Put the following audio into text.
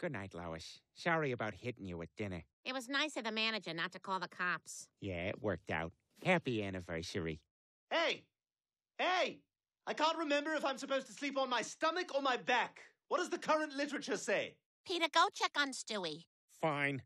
Good night, Lois. Sorry about hitting you at dinner. It was nice of the manager not to call the cops. Yeah, it worked out. Happy anniversary. Hey! Hey! I can't remember if I'm supposed to sleep on my stomach or my back. What does the current literature say? Peter, go check on Stewie. Fine.